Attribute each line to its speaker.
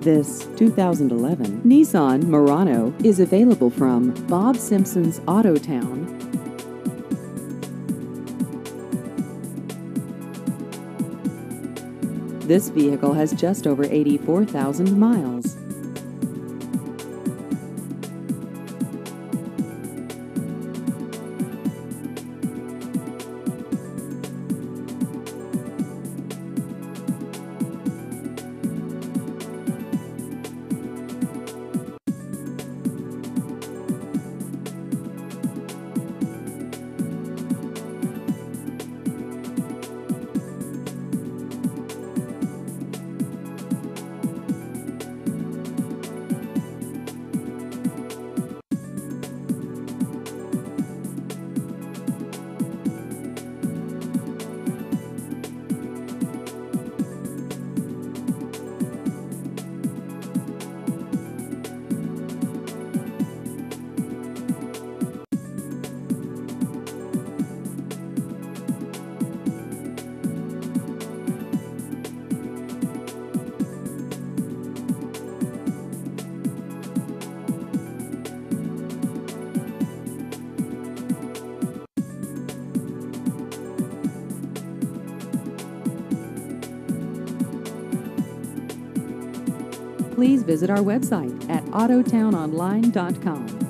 Speaker 1: This 2011 Nissan Murano is available from Bob Simpson's Auto Town. This vehicle has just over 84,000 miles. Please visit our website at autotownonline.com.